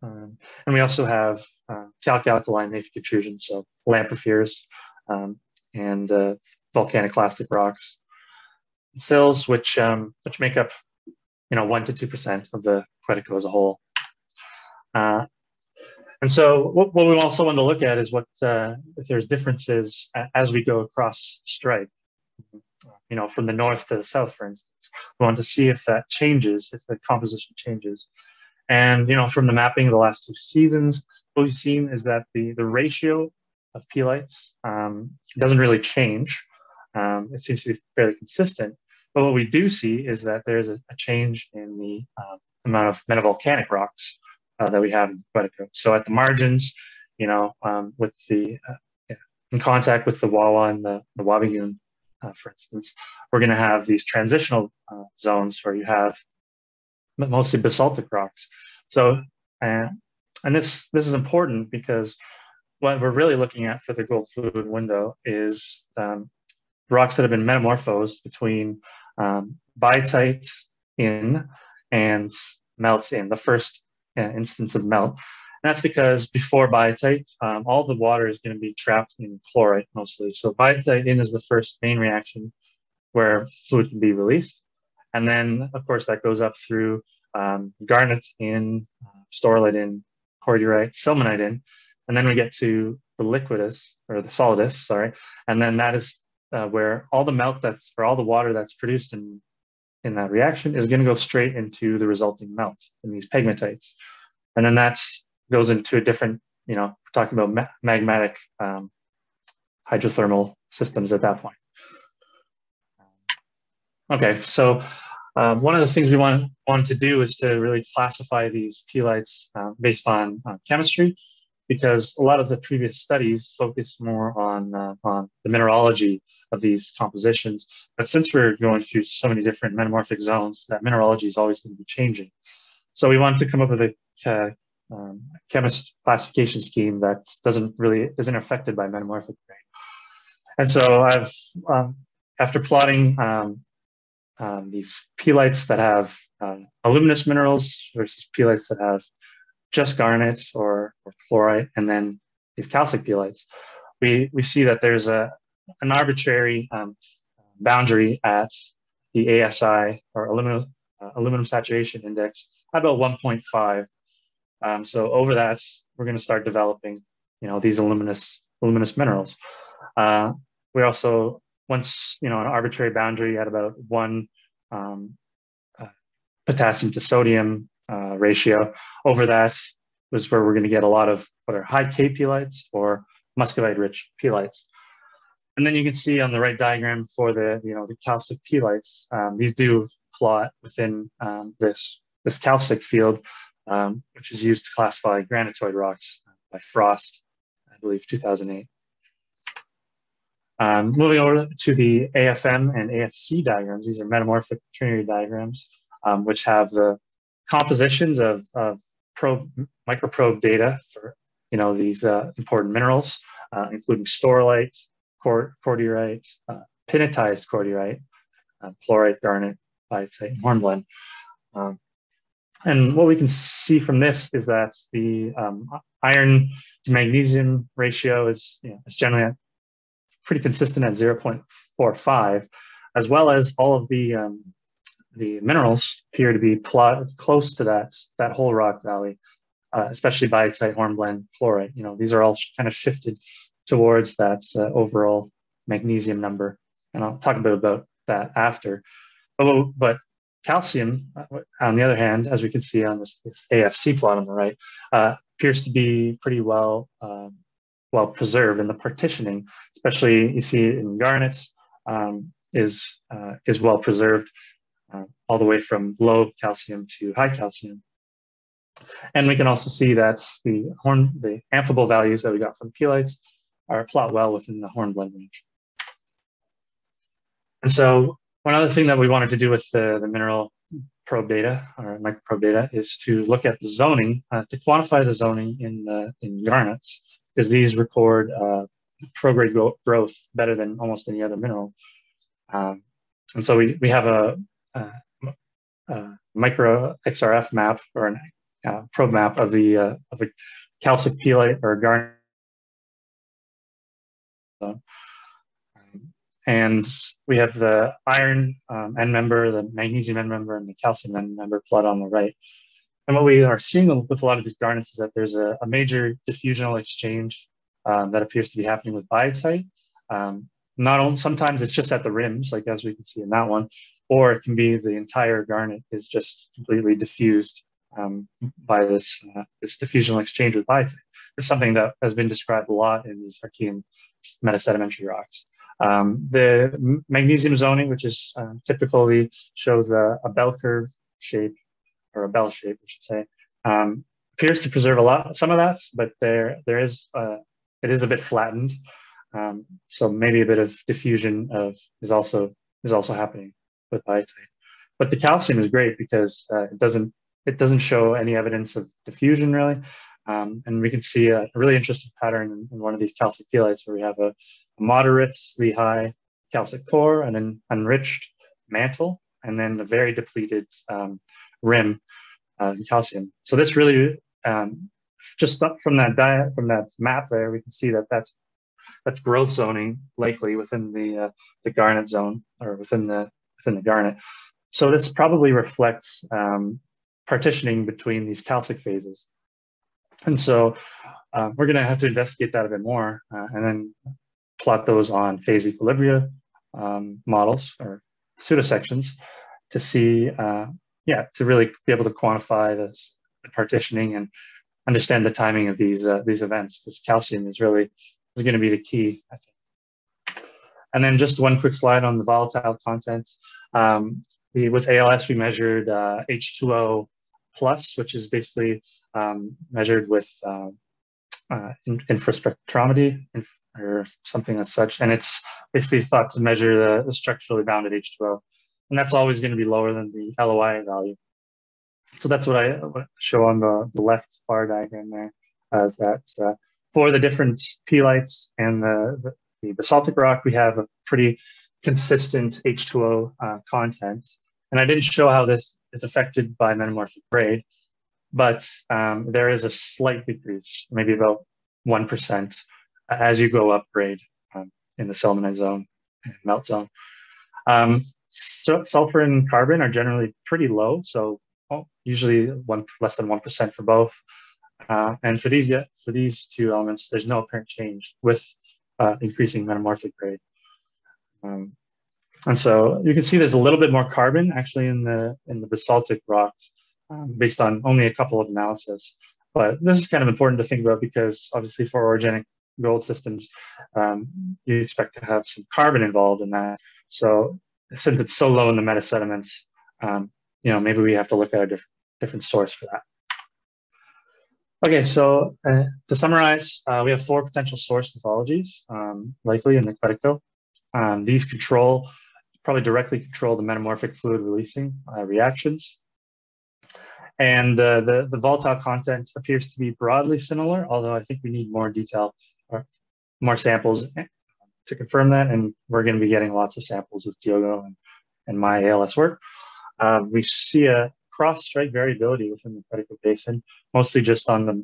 Um, and we also have uh, calc alkaline mafic intrusions, so lamprophyres um, and uh, volcaniclastic rocks. Sills, which um, which make up, you know, one to two percent of the Quetico as a whole. Uh, and so what, what, we also want to look at is what uh, if there's differences as we go across strike, you know, from the north to the south, for instance. We want to see if that changes, if the composition changes. And you know, from the mapping of the last two seasons, what we've seen is that the the ratio of pelites um, doesn't really change. Um, it seems to be fairly consistent. But what we do see is that there's a, a change in the uh, amount of metavolcanic rocks uh, that we have in Quetico. So at the margins, you know, um, with the uh, yeah, in contact with the Wawa and the, the Wabigoon, uh, for instance, we're going to have these transitional uh, zones where you have mostly basaltic rocks. So, and this this is important because what we're really looking at for the gold fluid window is um, rocks that have been metamorphosed between um, biotite in and melts in, the first instance of melt. That's because before biotite, um, all the water is going to be trapped in chlorite mostly. So biotite in is the first main reaction where fluid can be released. And then, of course, that goes up through um, garnet in, uh, in, cordierite, sillimanite in, and then we get to the liquidus or the solidus, sorry, and then that is uh, where all the melt that's or all the water that's produced in in that reaction is going to go straight into the resulting melt in these pegmatites, and then that goes into a different, you know, we're talking about ma magmatic um, hydrothermal systems at that point. Okay, so um, one of the things we want, want to do is to really classify these pelites uh, based on uh, chemistry because a lot of the previous studies focus more on, uh, on the mineralogy of these compositions. But since we're going through so many different metamorphic zones, that mineralogy is always going to be changing. So we wanted to come up with a uh, um, chemist classification scheme that doesn't really isn't affected by metamorphic grain. And so I've um, after plotting um, um these pelites that have uh, aluminous minerals versus pelites that have just garnets or, or chlorite, and then these calcic pelites, we, we see that there's a, an arbitrary um, boundary at the ASI or aluminum, uh, aluminum saturation index about 1.5. Um, so over that, we're going to start developing, you know, these aluminous aluminous minerals. Uh, we also once you know an arbitrary boundary at about one um, uh, potassium to sodium uh, ratio. Over that was where we're going to get a lot of what are high K pelites or muscovite rich pelites. And then you can see on the right diagram for the, you know, the calcic pelites, um, these do plot within um, this, this calcic field, um, which is used to classify granitoid rocks by Frost, I believe 2008. Um, moving over to the AFM and AFC diagrams, these are metamorphic trinary diagrams, um, which have the compositions of, of probe, microprobe data for you know these uh, important minerals, uh, including staurolite, cord, cordierite, uh, pinitized cordierite, uh, chlorite, garnet, biotite, and hornblende. Um, and what we can see from this is that the um, iron to magnesium ratio is, you know, is generally pretty consistent at 0.45, as well as all of the um, the minerals appear to be plot close to that that whole rock valley, uh, especially biotite, hornblende, chlorite. You know, these are all kind of shifted towards that uh, overall magnesium number, and I'll talk a bit about that after. But, but calcium, uh, on the other hand, as we can see on this, this AFC plot on the right, uh, appears to be pretty well um, well preserved in the partitioning, especially you see in garnet um, is uh, is well preserved all the way from low calcium to high calcium. And we can also see that the horn, the amphibole values that we got from pelites are plot well within the hornblende range. And so one other thing that we wanted to do with the, the mineral probe data or microprobe data is to look at the zoning, uh, to quantify the zoning in, the, in garnets, because these record uh, prograde growth better than almost any other mineral. Um, and so we, we have a, uh, uh, micro XRF map or a uh, probe map of the uh, of a calcic or garnet. And we have the iron um, end member, the magnesium end member, and the calcium end member plot on the right. And what we are seeing with a lot of these garnets is that there's a, a major diffusional exchange um, that appears to be happening with biotite. Um, not only sometimes it's just at the rims, like as we can see in that one, or it can be the entire garnet is just completely diffused um, by this, uh, this diffusional exchange with biotite. It's something that has been described a lot in these Archean metasedimentary rocks. Um, the magnesium zoning, which is uh, typically shows a, a, bell curve shape or a bell shape, I should say, um, appears to preserve a lot, some of that, but there there is uh, it is a bit flattened. Um, so maybe a bit of diffusion of is also is also happening with biotite. But the calcium is great because uh, it doesn't it doesn't show any evidence of diffusion really. Um, and we can see a, really interesting pattern in, in, one of these calcic pelites where we have a, a moderately high calcic core and an enriched mantle, and then a very depleted um, rim uh, calcium. So this really, um, just from that diet, from that map there, we can see that that's that's growth zoning likely within the uh, the garnet zone or within the within the garnet. So this probably reflects um, partitioning between these calcic phases. And so uh, we're going to have to investigate that a bit more uh, and then plot those on phase equilibria um, models or pseudosections to see, uh, yeah, to really be able to quantify this, the partitioning and understand the timing of these uh, these events. Because calcium is really is going to be the key, I think. And then just one quick slide on the volatile content. Um, with ALS, we measured uh, H2O plus, which is basically um, measured with uh, uh, infraspectrometry inf or something as such. And it's basically thought to measure the, the structurally bounded H2O. And that's always going to be lower than the LOI value. So that's what I show on the, the left bar diagram there as that uh, for the different pelites and the, the, the, basaltic rock, we have a pretty consistent H2O uh, content. And I didn't show how this is affected by metamorphic grade, but um, there is a slight decrease, maybe about 1% as you go up grade um, in the sillimanite zone and melt zone. Um, so sulfur and carbon are generally pretty low, so well, usually one less than 1% for both. Uh, and for these, for these two elements, there's no apparent change with uh, increasing metamorphic grade. Um, and so you can see there's a little bit more carbon actually in the in the basaltic rocks um, based on only a couple of analyses. But this is kind of important to think about because obviously for orogenic gold systems, um, you expect to have some carbon involved in that. So since it's so low in the metasediments, um, you know, maybe we have to look at a different different source for that. Okay, so uh, to summarize, uh, we have four potential source lithologies, um, likely in the Quetico. Um, these control probably directly control the metamorphic fluid releasing uh, reactions. And uh, the, the volatile content appears to be broadly similar, although I think we need more detail or more samples to confirm that. And we're going to be getting lots of samples with Diogo and, and my ALS work. Uh, we see a cross-strike variability within the Quetico basin, mostly just on the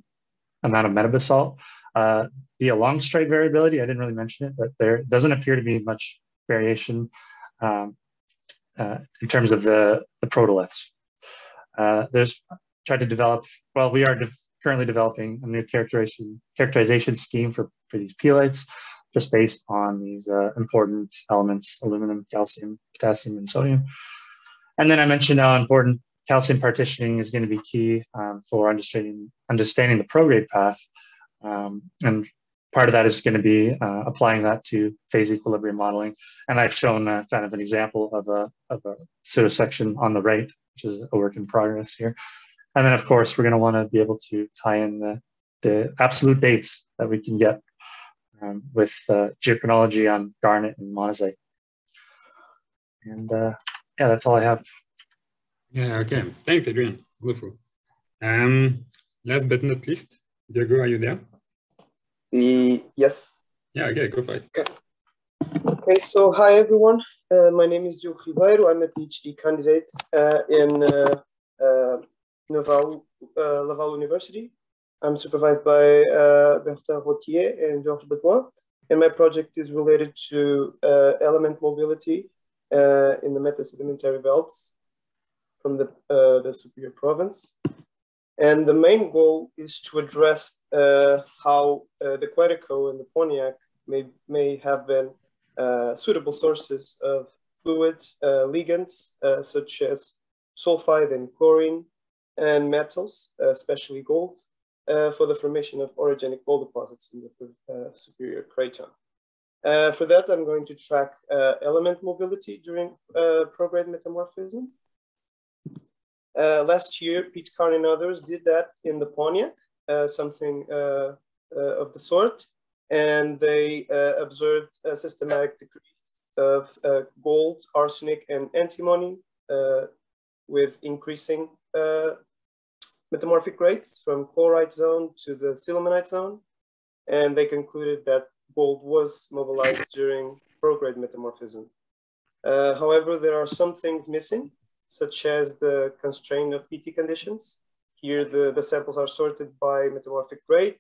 amount of metabasalt. Uh, the along strike variability, I didn't really mention it, but there doesn't appear to be much variation um, uh, in terms of the, the protoliths. Uh, there's tried to develop, well, we are de currently developing a new characterization, characterization scheme for, for these pelites, just based on these uh, important elements, aluminum, calcium, potassium, and sodium. And then I mentioned how important calcium partitioning is going to be key um, for understanding, understanding the prograde path. Um, and part of that is going to be uh, applying that to phase equilibrium modeling. And I've shown uh, kind of an example of a, of a pseudosection on the right, which is a work in progress here. And then, of course, we're going to want to be able to tie in the, the absolute dates that we can get um, with uh, geochronology on garnet and monazite. And uh, yeah, that's all I have. Yeah, okay. Thanks, Adrian. Wonderful. Um, last but not least, Diego, are you there? yes. Yeah, okay, go for it. Okay, okay so hi everyone. Uh, my name is Diogo Ribeiro. I'm a PhD candidate uh, in uh, uh Laval, uh, Laval University. I'm supervised by uh, Bertrand Rottier and Georges Beaudoin, and my project is related to element mobility in the metasedimentary belts from the, the Superior Province. And the main goal is to address uh, how uh, the Quetico and the Pontiac may, may have been uh, suitable sources of fluids, uh, ligands, uh, such as sulfide and chlorine, and metals, especially gold, uh, for the formation of orogenic gold deposits in the uh, superior craton. Uh, for that, I'm going to track uh, element mobility during uh, prograde metamorphism. Uh, last year, Pitcairn and others did that in the Pontiac, uh, something uh, uh, of the sort, and they observed a systematic decrease of gold, arsenic, and antimony with increasing metamorphic rates from chlorite zone to the sillimanite zone. And they concluded that gold was mobilized during prograde metamorphism. Uh, however, there are some things missing, such as the constraint of PT conditions. Here, the, the samples are sorted by metamorphic rate,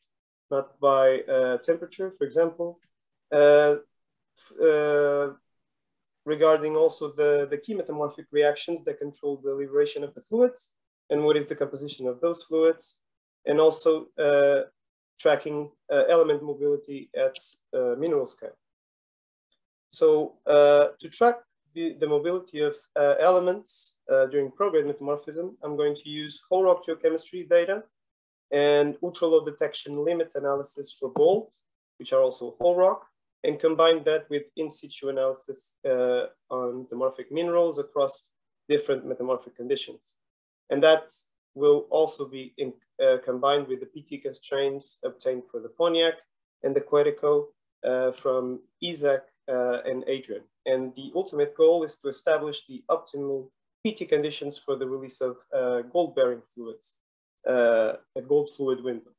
not by uh, temperature, for example. Uh, uh, regarding also the, the key metamorphic reactions that control the liberation of the fluids, and what is the composition of those fluids, and also uh, tracking uh, element mobility at uh, mineral scale. So to track the, the mobility of elements uh, during prograde metamorphism, I'm going to use whole rock geochemistry data and ultra-low detection limit analysis for gold, which are also whole rock, and combine that with in situ analysis on metamorphic minerals across different metamorphic conditions. And that will also be in, uh, combined with the PT constraints obtained for the Pontiac and the Quetico uh, from Isaac uh, and Adrian. And the ultimate goal is to establish the optimal PT conditions for the release of uh, gold-bearing fluids, uh, a gold fluid window.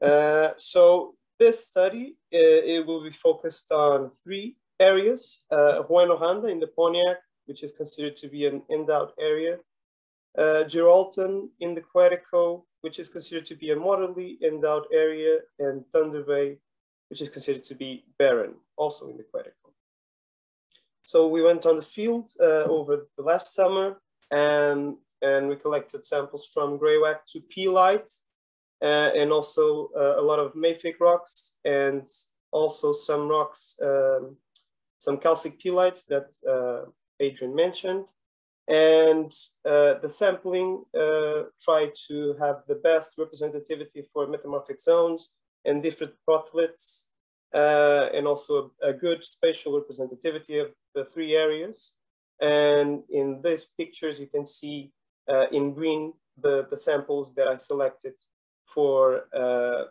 Uh, so this study, it will be focused on three areas, uh, Rouyn-Noranda in the Pontiac, which is considered to be an endowed area uh, Geraldton in the Quetico, which is considered to be a moderately endowed area, and Thunder Bay, which is considered to be barren, also in the Quetico. So we went on the field uh, over the last summer and, and we collected samples from Greywacke to Pelite uh, and also uh, a lot of mafic rocks and also some rocks, um, some calcic pelites that Adrian mentioned. And uh, the sampling uh, tried to have the best representativity for metamorphic zones and different protoliths, uh, and also a, a, good spatial representativity of the three areas. And in these pictures, you can see uh, in green the, the samples that I selected for uh,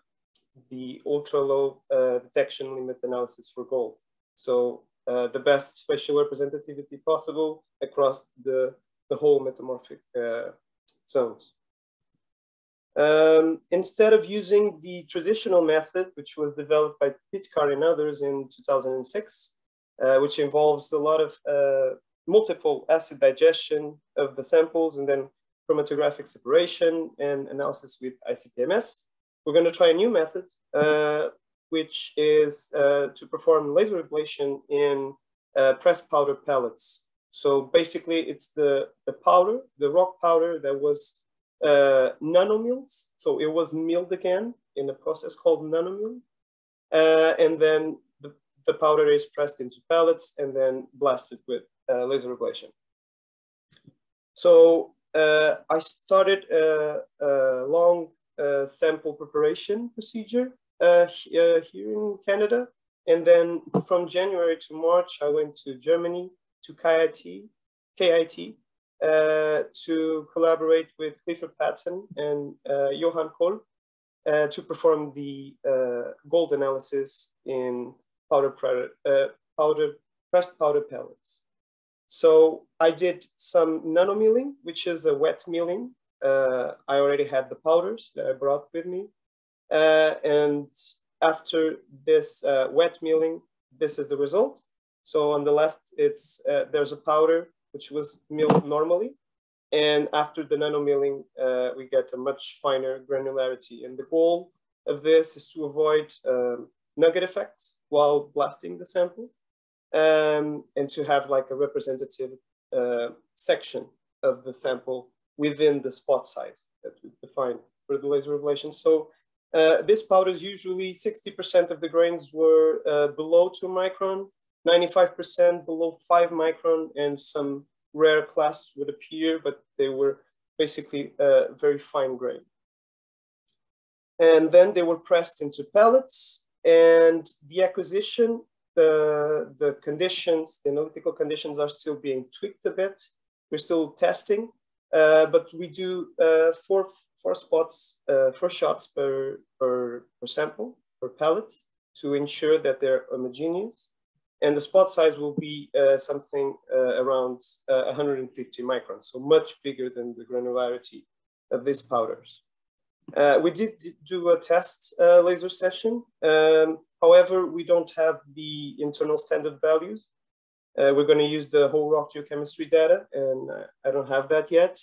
the ultra low uh, detection limit analysis for gold. So uh, the best spatial representativity possible across the, the whole metamorphic uh, zones. Um, instead of using the traditional method, which was developed by Pitcairn and others in 2006, uh, which involves a lot of uh, multiple acid digestion of the samples and then chromatographic separation and analysis with ICP-MS, we're going to try a new method uh, which is uh, to perform laser ablation in uh, pressed powder pellets. So basically it's the, the powder, the rock powder that was uh, nanomilled. So it was milled again in a process called nanomill. Uh, and then the, the powder is pressed into pellets and then blasted with uh, laser ablation. So uh, I started a, a long uh, sample preparation procedure uh, here in Canada. And then from January to March, I went to Germany, to KIT, KIT uh, to collaborate with Clifford Patten and uh, Jochen Kolb uh, to perform the uh, gold analysis in powder, powder, pressed powder pellets. So I did some nanomilling, which is a wet milling. I already had the powders that I brought with me. Uh, and after this uh, wet milling, this is the result. So on the left, it's uh, there's a powder which was milled normally. And after the nano milling, uh, we get a much finer granularity. And the goal of this is to avoid um, nugget effects while blasting the sample um, and to have like a representative uh, section of the sample within the spot size that we define for the laser ablation. So uh, this is usually 60% of the grains were uh, below two micron, 95% below five micron, and some rare clasts would appear, but they were basically uh, very fine grain. And then they were pressed into pellets and the acquisition, the, the conditions, the analytical conditions are still being tweaked a bit. We're still testing, uh, but we do uh, four, four spots, uh, four shots per, per, per sample, per pellet to ensure that they're homogeneous. And the spot size will be uh, something uh, around uh, 150 microns, so much bigger than the granularity of these powders. Uh, we did do a test uh, laser session. Um, however, we don't have the internal standard values. Uh, we're going to use the whole rock geochemistry data, and I don't have that yet.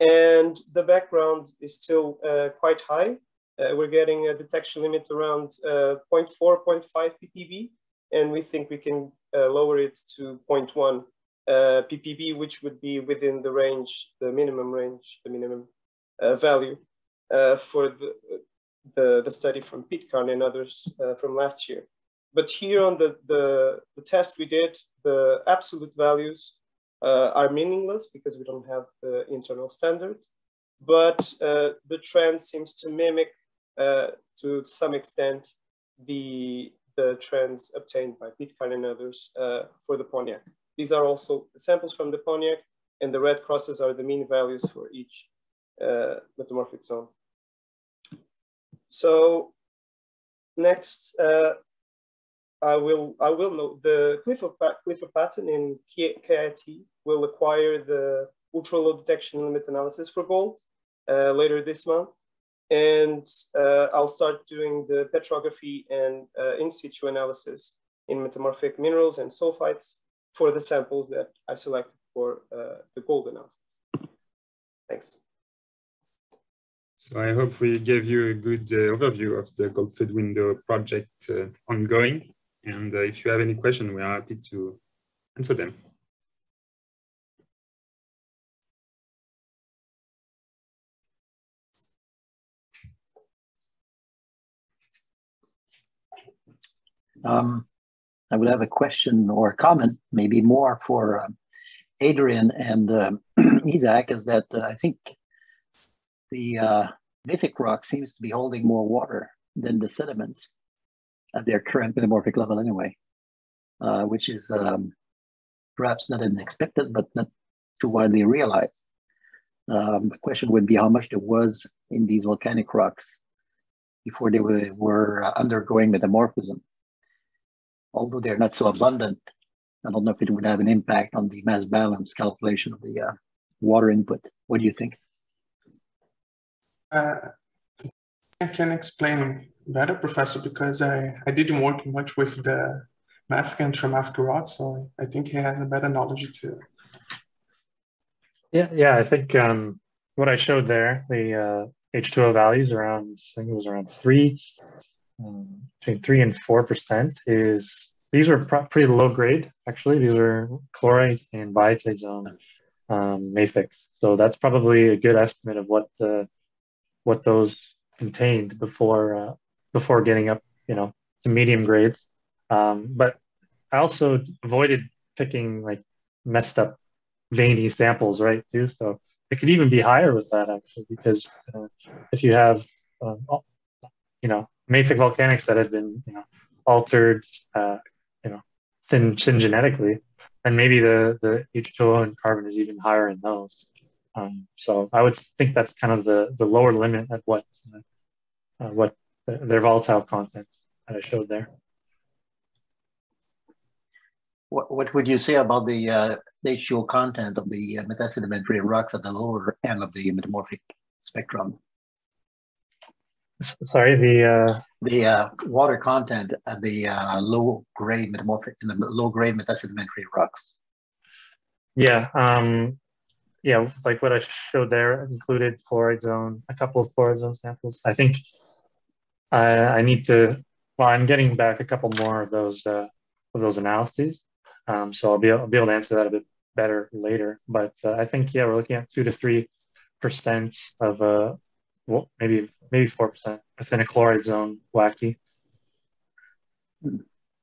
And the background is still quite high. we're getting a detection limit around 0.4, 0.5 ppb, and we think we can uh, lower it to 0.1 uh, ppb, which would be within the range, the minimum range, the minimum uh, value uh, for the, the, the, study from Pitcairn and others uh, from last year. But here on the, the, the, test we did, the absolute values uh, are meaningless because we don't have the internal standard, but the trend seems to mimic to some extent the the trends obtained by Pitcairn and others uh, for the Pontiac. These are also samples from the Pontiac, and the red crosses are the mean values for each uh, metamorphic zone. So next, uh, I will I will note the Clifford, Clifford Patten in KIT will acquire the ultra low detection limit analysis for gold uh, later this month. And uh, I'll start doing the petrography and uh, in situ analysis in metamorphic minerals and sulfides for the samples that I selected for uh, the gold analysis. Thanks. So I hope we gave you a good uh, overview of the Gold Fluid Window project uh, ongoing. And if you have any question, we are happy to answer them. Um, I would have a question or a comment, maybe more for um, Adrian and um, Isaac, is that uh, I think the uh, lithic rock seems to be holding more water than the sediments at their current metamorphic level anyway, uh, which is um, perhaps not unexpected, but not too widely realized. Um, the question would be how much there was in these volcanic rocks before they were, were undergoing metamorphism although they're not so abundant, I don't know if it would have an impact on the mass balance calculation of the uh, water input. What do you think? Uh, I can explain better, Professor, because I, I didn't work much with the math and Traumatic rod, so I think he has a better knowledge too. Yeah, yeah, I think um, what I showed there, the uh, H2O values around, I think it was around three, um, between three and four percent is these are pretty low grade actually. These are chlorites and biotite zone um, mafics so that's probably a good estimate of what the what those contained before uh, before getting up you know to medium grades. Um, but i also avoided picking like messed up veiny samples right too. So it could even be higher with that actually because uh, if you have um, you know mafic volcanics that have been you know altered uh, you know syn, syngenetically and maybe the the H2O and carbon is even higher in those um, so I would think that's kind of the the lower limit at what uh, what their volatile content that I showed there. What, what would you say about the uh, H2O content of the uh, metasedimentary rocks at the lower end of the metamorphic spectrum? Sorry, the uh, the uh, water content at the uh, low grade metamorphic in the low grade metasedimentary rocks. Yeah, um, yeah, like what I showed there included chlorite zone, a couple of chlorite zone samples. I think I, I need to. Well, I'm getting back a couple more of those uh, of those analyses, um, so I'll be I'll be able to answer that a bit better later. But uh, I think yeah, we're looking at two to three percent of uh, well, maybe maybe four percent within a chlorite zone wacke.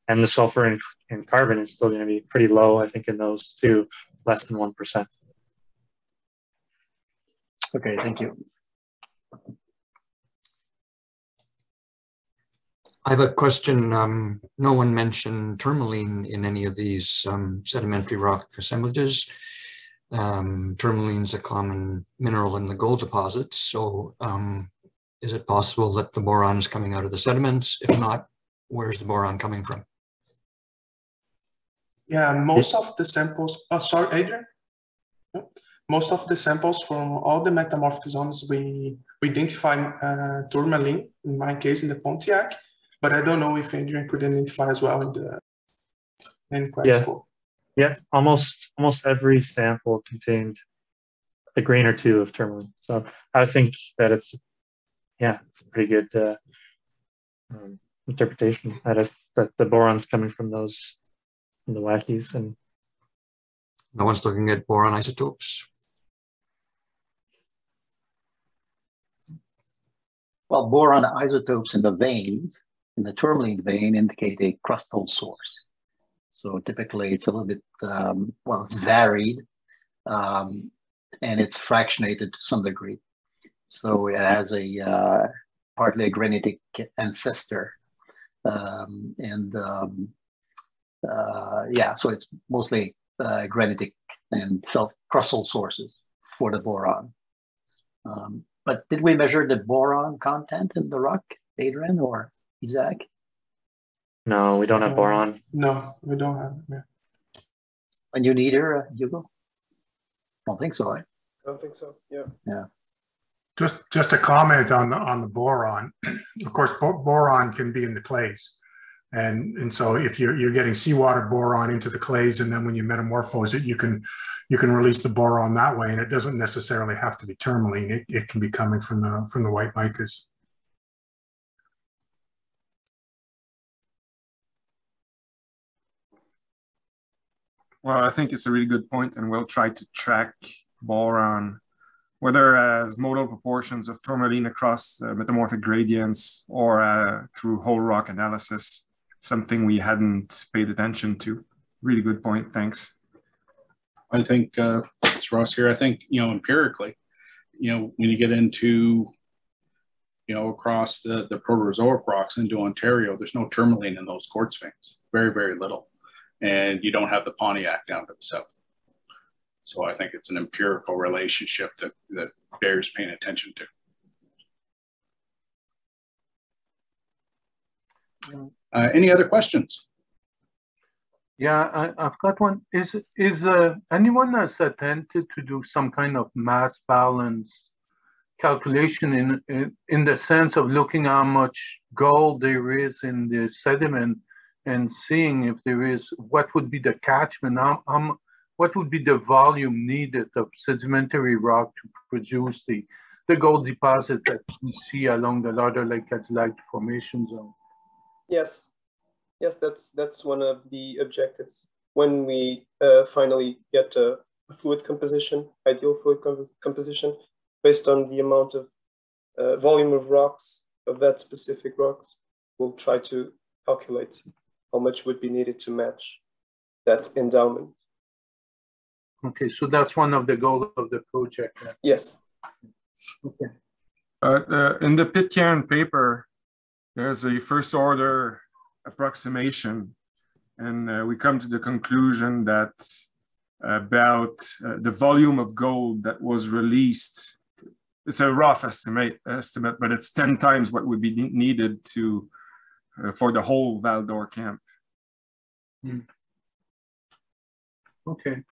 And the sulfur and, and carbon is still going to be pretty low, I think, in those two, less than one percent. Okay, thank you. I have a question. Um, no one mentioned tourmaline in any of these um, sedimentary rock assemblages. Um, tourmaline is a common mineral in the gold deposits. So um, is it possible that the boron is coming out of the sediments? If not, where's the boron coming from? Yeah, most of the samples, oh, sorry, Adrian. Most of the samples from all the metamorphic zones, we, we identify uh, tourmaline, in my case, in the Pontiac, but I don't know if Adrian could identify as well in the in yeah. Yeah, almost almost every sample contained a grain or two of tourmaline. So I think that it's yeah, it's a pretty good uh, um, interpretation that if that the boron's coming from those from the wackes and no one's looking at boron isotopes. Well, boron isotopes in the veins in the tourmaline vein indicate a crustal source. So typically it's a little bit, um, well, it's varied um, and it's fractionated to some degree. So it has a uh, partly a granitic ancestor. Um, and um, uh, yeah, so it's mostly uh, granitic and crustal sources for the boron. Um, but did we measure the boron content in the rock, Adrian, or Isaac? No, we don't have boron. No, we don't have. Yeah. And you need her, uh, Hugo? I don't think so. I don't think so. Yeah. Yeah. Just just a comment on the on the boron. of course, boron can be in the clays, and and so if you're you're getting seawater boron into the clays, and then when you metamorphose it, you can you can release the boron that way, and it doesn't necessarily have to be tourmaline. It, it can be coming from the from the white micas. Well, I think it's a really good point, and we'll try to track boron, whether as modal proportions of tourmaline across uh, metamorphic gradients or uh, through whole rock analysis, something we hadn't paid attention to. Really good point. Thanks. I think uh, it's Ross here. I think you know empirically, you know when you get into you know across the the Proterozoic rocks into Ontario, there's no tourmaline in those quartz veins. Very very little and you don't have the Pontiac down to the south. So I think it's an empirical relationship that, that bears paying attention to. Uh, any other questions? Yeah, I, have got one. Is is uh, anyone has attempted to do some kind of mass balance calculation in, in in the sense of looking how much gold there is in the sediment and seeing if there is what would be the catchment, um, what would be the volume needed of sedimentary rock to produce the, the gold deposit that we see along the Larder Lake Cadillac Deformation Zone? Yes, yes, that's that's one of the objectives. When we uh, finally get a, a, fluid composition, ideal fluid composition, based on the amount of uh, volume of rocks of that specific rocks, we'll try to calculate how much would be needed to match that endowment. Okay, so that's one of the goals of the project. Yes. Okay. Uh, uh, in the Pitcairn paper, there's a first order approximation, and uh, we come to the conclusion that about uh, the volume of gold that was released. It's a rough estimate, estimate, but it's 10 times what would be needed to uh, for the whole Val-d'Or camp. Mm. Okay.